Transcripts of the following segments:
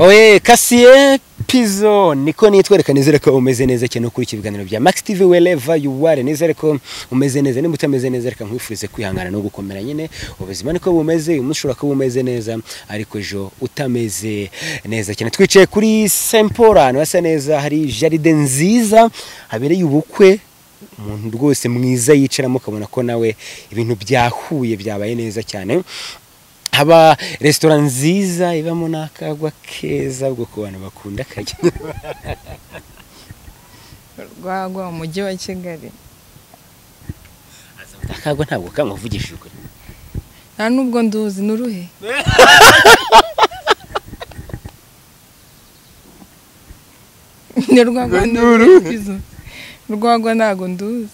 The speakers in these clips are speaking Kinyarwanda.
oye kasiye pizo niko nitwereka nizere ko umeze neza cyane kuri iki biganiro bya max tv wherever you are. Nizere ko umeze neza nimba utameze neza reka nkwifurize kwihangana no gukomera nyine. Ubuzima niko bumeze uyu munsi ushobora kuba umeze neza ariko ejo utameze neza cyane. Twicaye kuri Paul ahantu hasa neza hari jaride nziza habereye ubukwe umuntu rwose mwiza yicaramo ukabona ko nawe ibintu byahuye byabaye neza cyane. Haba resitora nziza ibamo n'akagwa keza bwo ku bantu bakunda akajya rwagwa umujyi wa kigali. Akagwa ntabwo kamuvugishije ukuri. Nta n'ubwo nduzi ni uruhe? Ni rwagwa Ni uruhe? nduzi rwagwa ntabwo nduzi.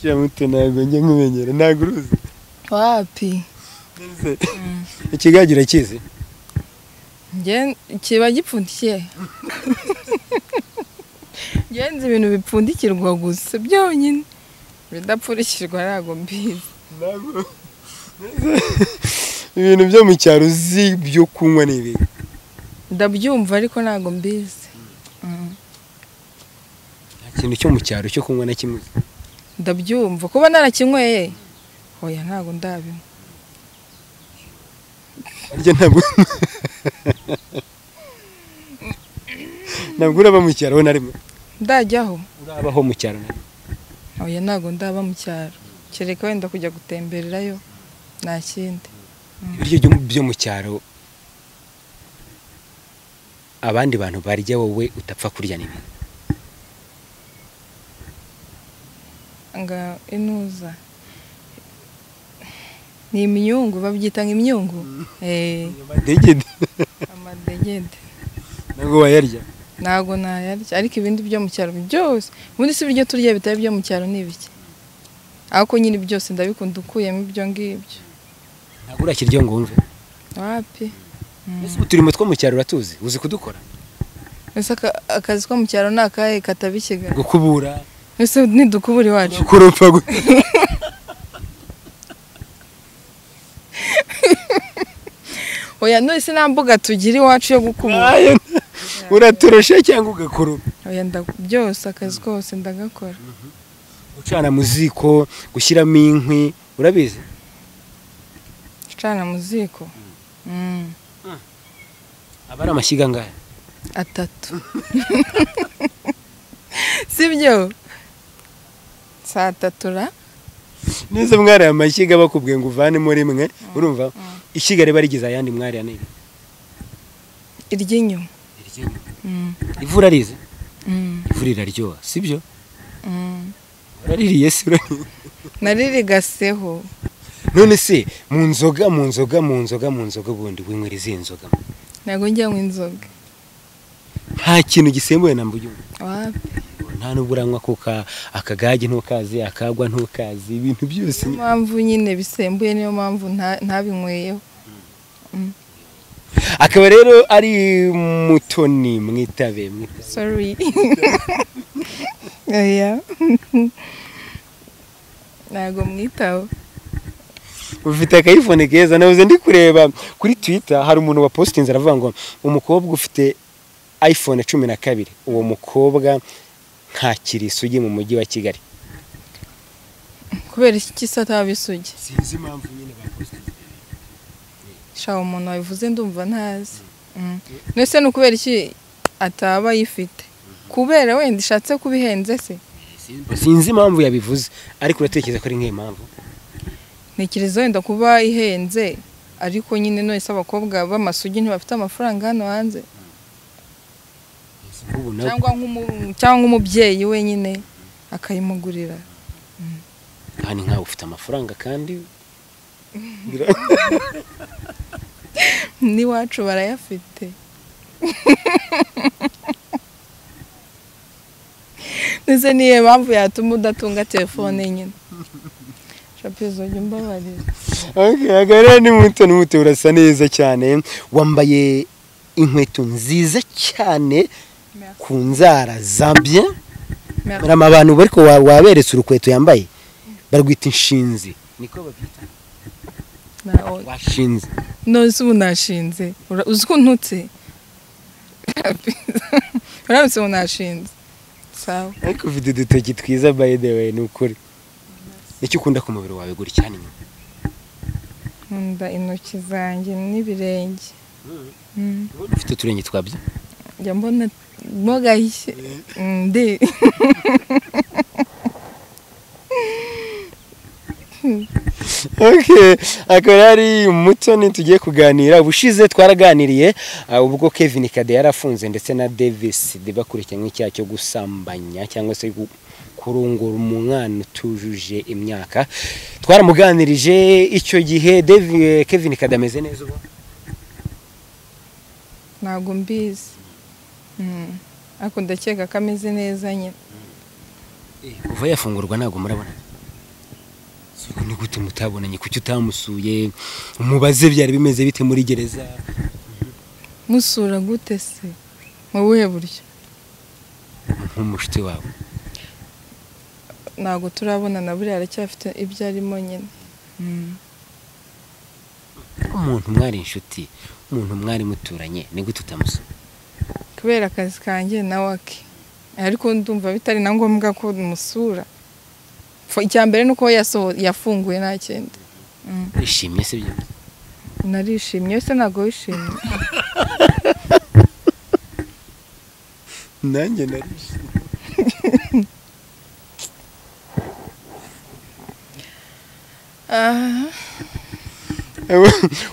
Ntabwo njye nkumenyera ntabwo uruzi. Wapi? Ikigage urakizi kiba gipfundikiye. Ngenzi ibintu bipfundikirwa gusa. Byonyine. Bidapfundikirwa ntabwo mbizi. Ibintu byo mu cyaro uzi byo kunywa ni ibi? Ndabyumva ariko ntabwo mbizi. Mm. nta kintu cyo mu cyaro cyo kunywa na kimwe. Ndabyumva. Kuba narakinyweye? Oya ntabwo ndabinywa harya ntabwo ntabwo uraba mu cyaro na rimwe ndajyaho urabaho mu cyaro. Na rimwe oya ntabwo ndaba mu cyaro. Kereka wenda kujya gutembererayo nta kindi. Ibiryo byo- mu cyaro abandi bantu barya wowe utapfa kurya ni ibi nga inuza. Ni imyungu. Babyita ngo imyungu eh. Amadegede. Amadegede. Ntabwo wayarya? Ntabwo nayarya. Ariko ibindi byo mu cyaro byose. Ubundi si ibiryo turya bitari ibyo mu cyaro ni ibiki? Ariko nyine byose ndabikunda ukuyemo ibyo ngibyo. Ntabwo urakirya ngo wumve? Wapi? Mbese uturimo two mu cyaro uratuzi? Uzi kudukora? Ese aka- akazi ko mu cyaro ni akahe kigali gukubura. Ese ntidukubura iwacu? Kuropa oya none nta mbuga tugira iwacu yo gukubura uratorosha cyangwa nda- byose akazi kose ndagakora. Gucana mu ziko gushyiramo inkwi urabizi? Gucana mu ziko Mm, aba ari amashyiga angahe atatu. Sibyo saa tatu ra neza mwari aya mashyiga bakubwiye ngo uvanemo rimwe urumva ishyiga riba rigize ayandi mwari ya nini iry'inyuma. Mm, ivu urarizi mm, ivu riraryoha sibyo? Uraririye urariye naririgaseho none se mu nzoga mu nzoga mu nzoga mu nzoga ubundi winywera izihe nzoga? Ntabwo njyanywa inzoga nta kintu gisembuye na mbuga wapi? Nta nubwo uranywa kuka akagage ntukazi akagwa ntukazi ibintu byose niyo mpamvu nyine bisembuye niyo mpamvu nta- ntabinyweyeho akaba rero ari mutoni mwitabe sorry. Ntabwo mwitaho. Ufite akayifone keza nabuze ndi kureba kuri twitter hari umuntu wapositinze aravuga ngo umukobwa ufite iphone cumi na kabiri. Uwo mukobwa ntakiri isugi mu mujyi wa kigali. Kubera iki kisa ataba isugi? Sinzi impamvu nyine bapositinze shaka umuntu wabivuze ndumva ntazi. Mm. mbese ni ukubera iki ataba ayifite? Kubera wenda ishatse kuba ihenze se? Sinzi impamvu yabivuze ariko uratekereza ko ari nk'iyo mpamvu? Ntekereza wenda kuba ihenze ariko nyine none se abakobwa b'amasugi ntibafite amafaranga hano hanze. Cyangwa nk'umu- cyangwa nk'umubyeyi wenyine akayimugurira. Kandi nkawe ufite amafaranga kandi n'iwacu barayafite. Ndetse niyo mpamvu yatuma udatunga telefone nyine. Shapizo jya umbabarira rero ni muto ni muto urasa neza cyane. Wambaye inkweto nziza cyane ku nzara za bien Merci. hari abantu bari ko waberetse urukweto yambaye barwita inshinzi. Niko babyita? Washinze. Nose ubu nashinze. Uzi ko untutse uramutse ubu nashinze. Sawa. Ariko ufite udutoki twiza by the way ni ukuri. Nicyo ukunda ku mubiri wawe gutya hano inyuma. Nkunda intoki zanjye n'ibirenge. Mm. ufite uturenge twabyo? Njya mbona mo gahishye Mm, okay akaba ari umutoni tugiye kuganira ubushize twaraganiriye ah, ubwo Kevin Kade yarafunze ndetse na Davis bakurikiranywe icyaha cyo gusambanya cyangwa se gu- kurungura umwana utujuje imyaka. Twaramuganirije icyo gihe Davi- Kevin Kade ameze neza ubu ntabwo mbizi. Ariko ndakeka ko ameze neza nyine kuva yafungurwa ntabwo murabona. Ni gute mutabonanye kuki utamusuye? Umubaze byari bimeze bite muri gereza? Musura gute se? Mu buhe buryo? Nk'umushuti wawe ntabwo turabonana buriya aracyafite ibyo arimo nyine Mm. umuntu mwari inshuti umuntu mwari muturanye ni gute utamusura? Kubera akazi kanjye nawe ake ariko ndumva bitari na ngombwa ko musura. Icya mbere ni uko yafunguye nta kindi. Mm. ishimye se byo? Narishimye ese ntabwo wishimye. Nanjye narishimye.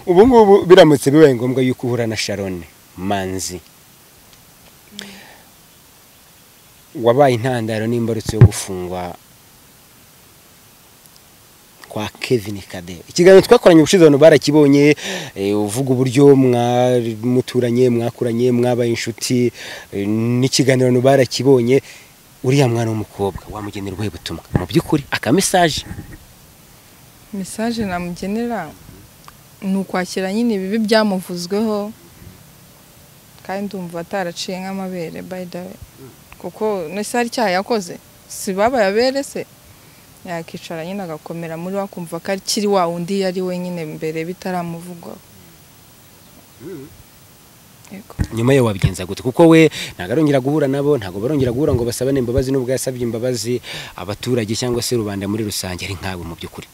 Ubu ngubu biramutse bibaye ngombwa yuko uhura na Sharon Manzi. Wabaye intandaro n'imbarutso yo gufungwa kwa Kevin Kade. Ikiganiro twakoranye ubushize abantu barakibonye eh, uvuga uburyo muturanye mwakuranye mwabaye inshuti eh, n'ikiganiro abantu barakibonye. Uriya mwana w'umukobwa wamugenera ubuhe butumwa? Mu by'ukuri aka message. Mesaje namugenera ni ukwakira nyine ibibi byamuvuzweho kandi ndumva ataraciye nk'amabere by the way. Kuko hari icyaha yakoze. Si babaye abere se. Yakicara nyine agakomera muri we akumva ko akiri wa wundi yari wenyine mbere bitaramuvugwaho nyuma yo wabigenza gute kuko we ntabwo arongera guhura nabo ntabwo barongera guhura ngo basabane imbabazi n'ubwo yasabye imbabazi abaturage cyangwa se rubanda muri rusange ari nkawe mu by'ukuri.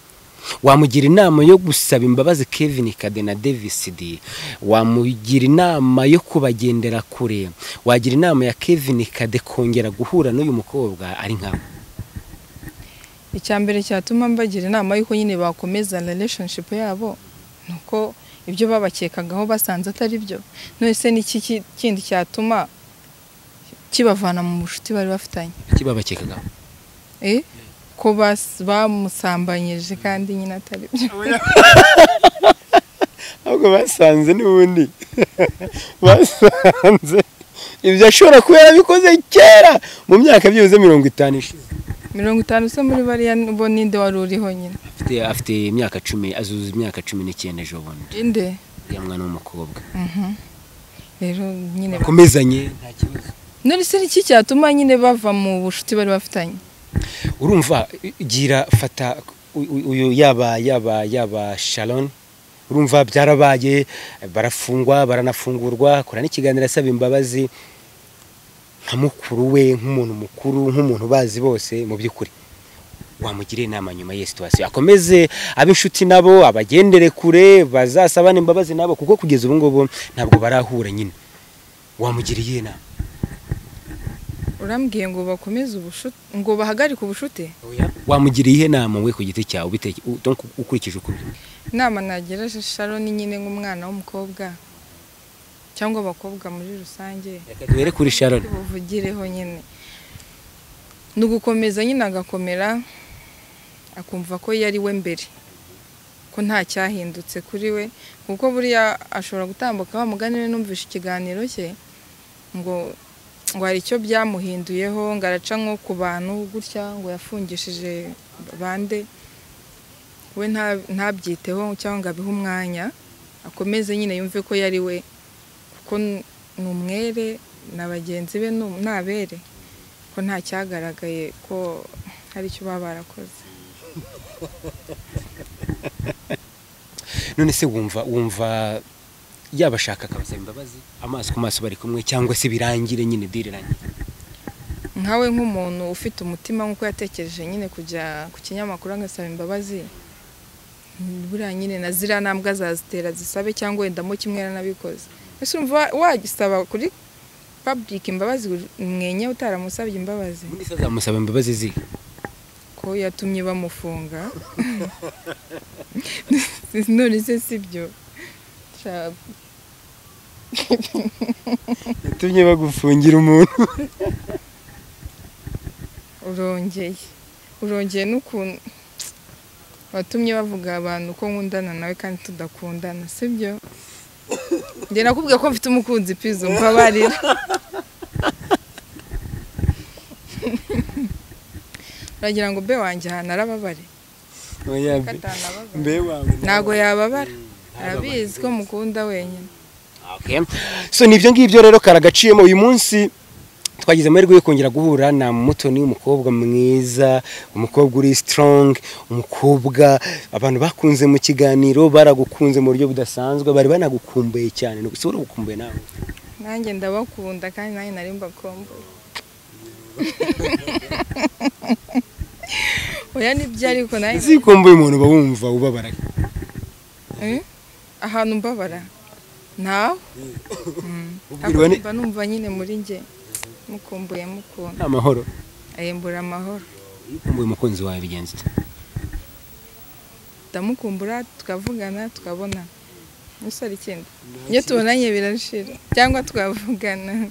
Wamugira inama yo gusaba imbabazi Kevin Kade na Davis D wamugira inama yo kubagendera kure. Wagira inama ya Kevin Kade kongera guhura n'uyu mukobwa ari nkawe icya mbere cyatuma mbagira inama y'uko nyine bakomeza relationship yabo ni uko ibyo babakekagaho basanze atari byo. None se n'iki ki- kindi cyatuma kibavana mu bucuti bari bafitanye. Kibabakekagaho? Eh? Ko bas- bamusambanyije kandi nyine atari byo. Ahubwo basanze n'ubundi. Basanze. Ibyo ashobora kuba yarabikoze kera mu myaka byibuze mirongo itanu ishize. Mirongo itanu se muri bariya bo ninde wari uriho nyine? Afite afite imyaka cumi azuza imyaka cumi n'icyenda ejo bundi. Inde? Uriya mwana w'umukobwa. Mhm. rero nyine bakomezanye nta kibazo. None se n'iki cyatuma nyine bava mu bucuti bari bafitanye? Urumva gira fata uyu yaba yaba yaba sharon urumva byarabaye barafungwa baranafungurwa akora n'ikiganiro asaba imbabazi nka mukuru we nk'umuntu mukuru nk'umuntu bazi bose mu by'ukuri. Wamugira inama nyuma y'iyi situwasiyo akomeze abe inshuti nabo abagendere kure bazasabane imbabazi nabo kuko kugeza ubu ngubu ntabwo barahura nyine. Wamugiriye inama. Urambwiye ngo bakomeze ubushuti ngo bahagarike ubushuti? Wamugiriye ihe nama we ku giti cyawe ukurikije uko inama nagira Sharon nyine nk'umwana w'umukobwa cyangwa abakobwa muri rusange. Reka duhere kuri sharon. Buvugireho nyine. Ni ugukomeza nyine agakomera akumva ko yari we mbere ko nta cyahindutse kuri we kuko buriya ashobora gutambuka wa mugani we numvishe ikiganiro cye ngo ngo hari icyo byamuhinduyeho ngo araca nko ku bantu gutya ngo yafungishije bande we nta- ntabyiteho cyangwa ngo abihe umwanya akomeze nyine yumve ko yari we kuko ni umwere na bagenzi be ni ni abere ko nta cyagaragaye ko hari icyo baba barakoze. None se wumva wumva yabashaka akabasaba imbabazi amaso ku maso bari kumwe cyangwa se birangire nyine diri irangire nkawe nk'umuntu ufite umutima nk'uko yatekereje nyine kujya ku kinyamakuru agasaba imbabazi buriya nyine na ziriya ntambwe azazitera zisabe cyangwa wenda mo kimwe yaranabikoze ese urumva wagisaba kuri public imbabazi mwenye utaramusabye imbabazi? Ubundi se azamusaba imbabazi zihe ko yatumye bamufunga? None se si byo. Yatumye bagufungira umuntu. Urongeye. Urongeye n'ukuntu watumye bavuga abantu ko nkundana nawe kandi tudakundana sibyo njye nakubwiye ko mfite umukunzi pizo mbabarira uragira ngo be wanjye ahantu arababare ntabwo yababara. Arabizi ko mukunda wenyine. So ni byo ngibyo rero karagaciyemo uyu munsi. Twagize amahirwe yo kongera guhura na mutoni umukobwa mwiza umukobwa uri strong umukobwa abantu bakunze mu kiganiro baragukunze mu buryo budasanzwe bari banagukumbuye cyane. Ni gusa uragukumbuye nawe. Nanjye ndabakunda kandi nanjye nari mbakumbuye oya ni byo ariko nanjye zikumbuye umuntu uba wumva ubabara. Eh? Ahantu mbabara ubwirwa ni mba numva nyine muri njye. Mukumbuye mukunda. Amahoro. Ayembura amahoro. Ukumbuye umukunzi wawe bigenze ute? ndamukumbura tukavugana tukabona. Musore ikindi iyo tubonanye birashira cyangwa twavugana.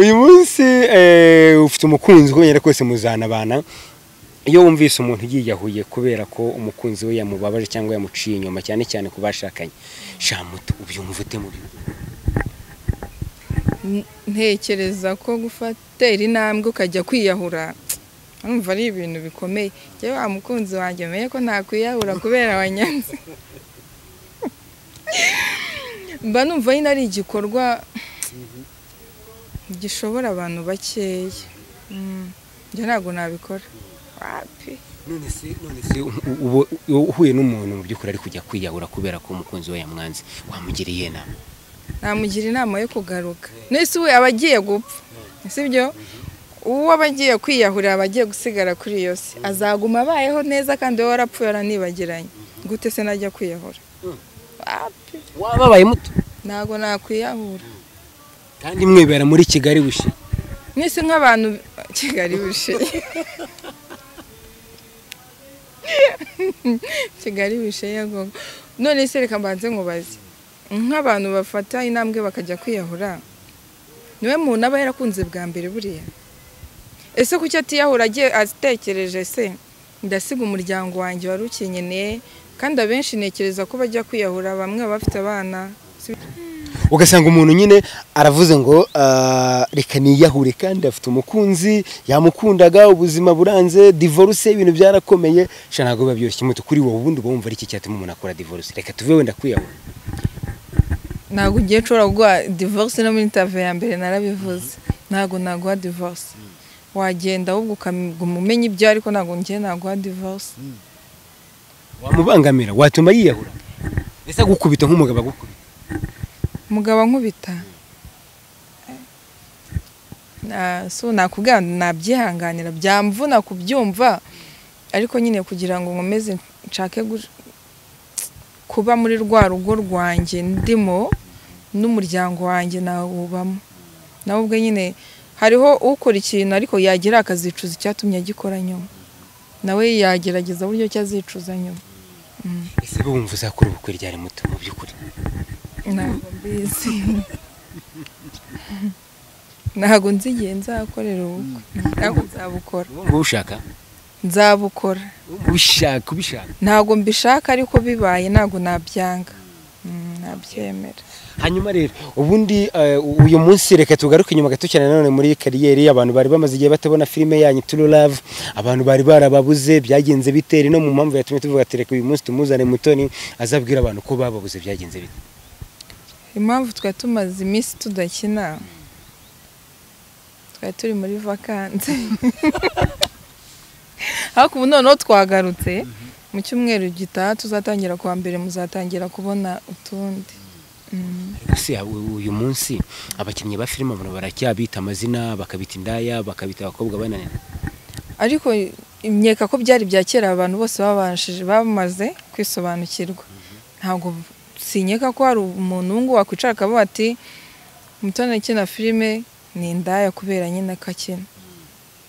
Uyu munsi eh, ufite umukunzi ukongera kose muzanabana iyo wumvise umuntu yiyahuye kubera ko umukunzi we yamubabaje cyangwa yamuciye inyuma cyane cyane ku bashakanye shamuto ubyumva ute muri N- ntekereza ko gufatera intambwe ukajya kwiyahura. Numva ari ibintu bikomeye. Njyewe wa mukunzi wanjye umenye ko ntakwiyahura kubera wanyanze. Mba numva nyine ari igikorwa gishobora abantu bakeya. Mm. njye ntabwo nabikora. None se none se uhuye n'umuntu mu by'ukuri ari kujya kwiyahura kubera ko umukunzi we yamwanze wamugiriye inama. Namugira inama yo kugaruka. Nese we aba agiye gupfa. Sibyo uwo aba agiye kwiyahurira aba agiye gusigara kuri iyo si. Azaguma abayeho neza kandi we warapfuye waranibagiranye gute se najya kwiyahura? Wababaye muto? Ntabwo nakwiyahura. Kandi mwibera muri kigali wishe nese nk'abantu kigali wishe kigali wishe yego none se reka mbanze nkubaze. Nk'abantu bafata intambwe bakajya kwiyahura ni we muntu aba yarakunze bwa mbere buriya. Ese kuki atiyahura agiye atekereje se? Ndasiga umuryango wanjye wari ukinyeneye kandi abenshi ntekereza ko bajya kwiyahura bamwe baba bafite abana ugasanga umuntu nyine aravuze ngo ah, reka niyahure kandi afite umukunzi yamukundaga ubuzima buranze divorce ibintu byarakomeye. Sha ntabwo biba byoroshye muto kuri wowe ubundi uba wumva ari iki cyatuma umuntu akora divorce? Reka tuve wenda kwiyahura. Ntabwo ugiye nshobora guha divorce no muri interview ya mbere narabivuze. Ntabwo naguha divorce. Wagenda ahubwo ukaguma umenya ibyo ariko ntabwo ngiye naguha divorce. Wamubangamira watuma yiyahura. Ese agukubita nk'umugabo agukubita. Umugabo so nakubwira nabyihanganira byamvuna kubyumva ariko nyine kugira ngo nkomeze nshake kuba muri rwa rugo rwanjye ndimo n'umuryango wanjye nawubamo. Nawe ubwe nyine hariho ukora ikintu ariko yagira akazicuza icyatumye agikora nyuma. Nawe yagerageza uburyo ki azicuza nyuma. Ese bo wumva uzakora ubukwe ryari muto mu by'ukuri? Ntabwo mbizi ntabwo nzi igihe nzakorera ubukwe. Ntabwo nzabukora. Ubushaka? Nzabukora. Ubishaka ubishaka? Ntabwo mbishaka ariko bibaye ntabwo nabyanga. Mm, nabyemera. Hanyuma rero ubundi eh, uyu munsi reka tugaruke inyuma gato cyane nanone muri kariyeri abantu bari bamaze igihe batabona filime yanyu True Love. Abantu bari barababuze byagenze bitera no mu mpamvu yatumye tuvuga ati reka uyu munsi tumuzane mutoni azabwira abantu ko bababuze byagenze bite? Impamvu twari tumaze iminsi tudakina? Twari turi muri vakansi ariko ubu noneho twagarutse mu cyumweru gitaha tuzatangira kuwa mbere muzatangira kubona utundi. Mm. uyu munsi abakinnyi ba filime abantu baracyabita amazina bakabita indaya bakabita abakobwa bananira ariko imyeka ko byari bya kera abantu bose babashije bamaze kwisobanukirwa. Ntabwo sinyeka ko hari umuntu ngubu wakwicara akavuga ati umutoni akina filime ni indaya kubera nyine ko akina.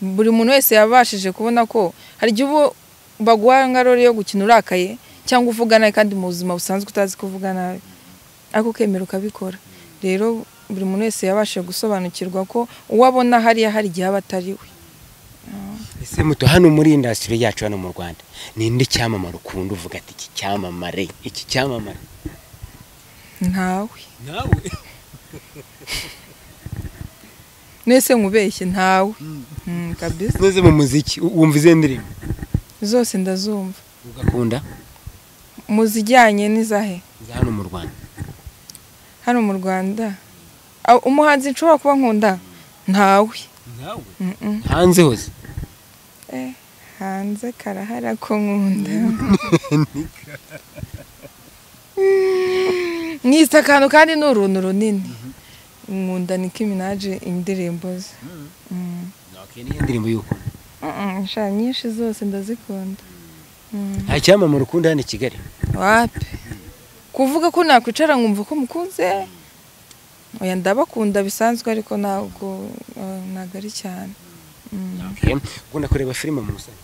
Buri muntu wese yabashije kubona ko hari igihe uba baguha nka rori yo gukina urakaye cyangwa uvuga nabi kandi mu buzima busanzwe utazi kuvuga nabi. Ariko ukemera ukabikora. Rero buri muntu wese yabashije gusobanukirwa ko uwo abona hariya hari igihe aba atari we ese muto hano muri indasitiri yacu hano mu rwanda ninde cyamamare ukunda uvuga ati iki cyamamare iki cyamamare? Ntawe nawe. Nese nkubeshye ntawe Mm, kabisa. Neze mu muziki wumva izihe ndirimbo? Zose ndazumva. Ugakunda? Mu zijyanye n'izahe za hano mu rwanda. Hano mu rwanda? Umuhanzi nshobora kuba nkunda? Ntawe hanze hose? Eh, hanze karahara ko nkunda. mwise akantu kandi ni uruntu runini. Nkunda Nicki Minaj indirimbo ze. Mm. Niyo ndirimbo Mm-mm, sha nyinshi zose ndazikunda. Mm. nta cyamamare ukunda hano i kigali. Wapi? Kuvuga ko nakwicara nkumva ko mukunze? Oya ndabakunda bisanzwe ariko ntabwo eh, ntabwo ari cyane. Mm, ukunda kureba filime mu rusange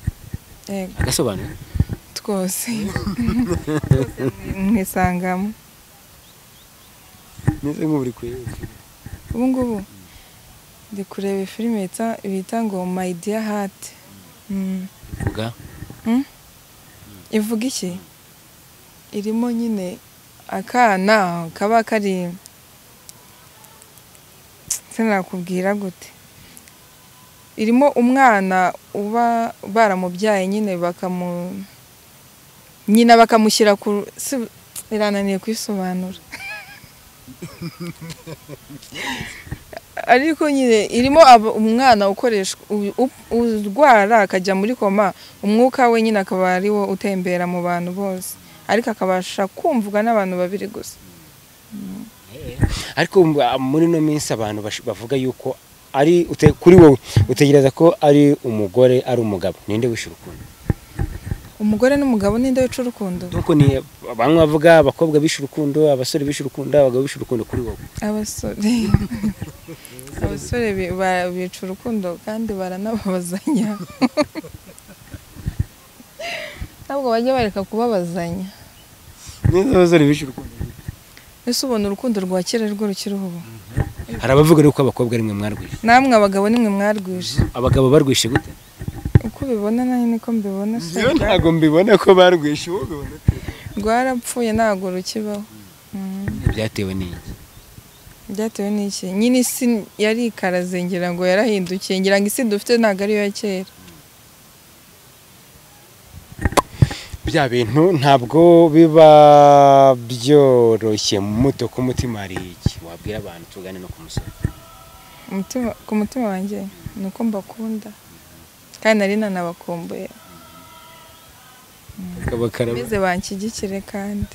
yego. Agasobanuro. Twose. Mwisangamo. Neze nk'uburi kureba ubu ngubu ndi kureba filime bita- ngo my dear heart. Mm. vuga ivuga iki? Irimo nyine akana kaba kari sinakubwira gute? Irimo umwana uba baramubyaye nyine bakamu nyina bakamushyira ku si- birananiye kubisobanura ariko nyine irimo umwana ukoreshwa urwara akajya muri koma umwuka we nyine akaba ari wo utembera mu bantu bose. Ariko akabasha kumvwa n'abantu babiri gusa. Ariko muri ino minsi abantu bavuga yuko ari kuri wowe utekereza ko ari umugore ari umugabo. Ninde wishe urukundo? Umugore n'umugabo ninde wica urukundo? Ni bamwe bavuga abakobwa bishe urukundo abasore bishe urukundo abagabo bishe urukundo kuri wowe. Abasore. Abasore bi- ba- bica urukundo kandi baranababazanya. Ntabwo bajya bareka kubabazanya. Neza abasore bishe urukundo. Ese ubona urukundo rwa kera rwo rukiriho ubu? Hari abavuga yuko abakobwa ari mwe mwarwishe. Namwe abagabo nimwe mwarwishe. Abagabo barwishe gute? Ubibona nawe niko mbibona se Njyewe ntabwo mbibona ko barwishe wowe ubibona rwarapfuye ntabwo rukibaho byatewe n'iki byatewe n'iki nyine isi yari ikaraze ngira ngo yarahindukiye ngira ngo isi dufite ntabwo ariyo ya kera. Bya bintu ntabwo biba byoroshye muto ku mutima hari iki? Wabwira abantu tugane no ku Umutima- ku mutima wanjye ni uko mbakunda. Kandi nari nanabakumbuye. Karaba maze banshyigikire kandi.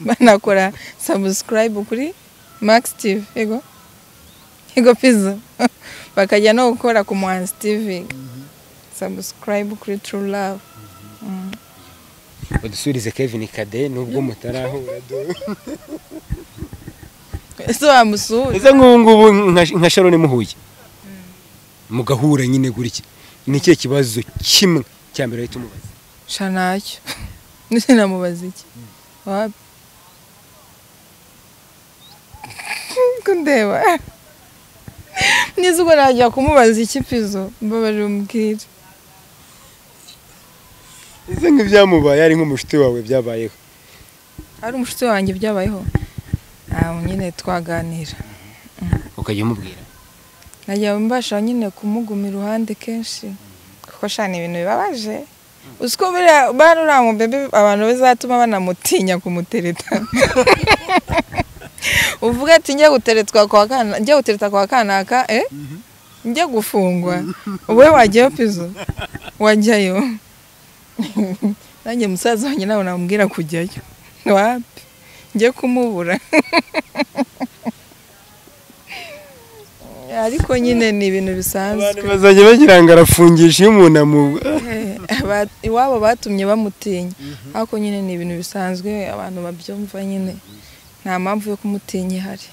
Banakora sabusikarayibu kuri max tv yego? Yego pizo bakajya no gukora ku muhanzi tv sabusikarayibu kuri turu love. Udusubirize Kevin Kade nubwo mutarahura do ese wamusura ese nk'ubu ngubu nka- nka Sharon muhuye mugahura nyine gutya ni ikihe kibazo kimwe cya mbere ahita umubaza? Sha ntacyo ndetse namubaza iki? Wapi ko ndeba. Niba ubwo najya kumubaza iki pizo mbabarira umbwire ese nk'ibyamubaye ari nk'umushuti wawe byabayeho. Ari umushuti wanjye byabayeho. Nyine twaganira. Ukajya umubwira. Najya mbasha nyine kumuguma iruhande kenshi. Kuko shana ibintu bibabaje. Uzi ko buriya bari uriya mubebe abantu bazatuma banamutinya kumutereta. Uvuga ati njya guteretwa kwa kana njya gutereta kwa kanaka eh? Njya gufungwa. Wowe wajyayo pizo? Wajyayo? Nanjye musaza wanjye nawe namubwira kujyayo. Wapi? Njye kumubura. Ariko nyine ni ibintu bisanzwe. Bazajya bagira ngo arafungisha iyo umuntu amu Eh, iwabo batumye bamutinya. Ariko nyine ni ibintu bisanzwe abantu babyumva nyine. Nta mpamvu yo kumutinya ihari.